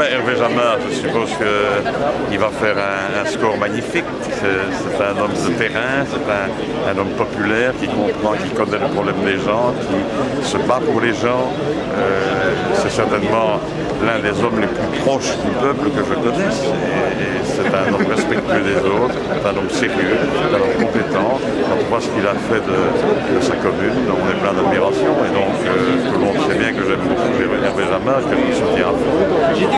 Ben, Hervé Jamard, je suppose qu'il va faire un, score magnifique. C'est un homme de terrain, c'est un, homme populaire qui comprend, qui connaît le problème des gens, qui se bat pour les gens. Euh, c'est certainement l'un des hommes les plus proches du peuple que je connaisse. c'est un homme respectueux des autres, c'est un homme sérieux, c'est un homme compétent. On voit ce qu'il a fait de, sa commune, on est plein d'admiration. Et donc, euh, tout le monde sait bien que j'aime beaucoup Hervé Jamard, que je soutiens à fond.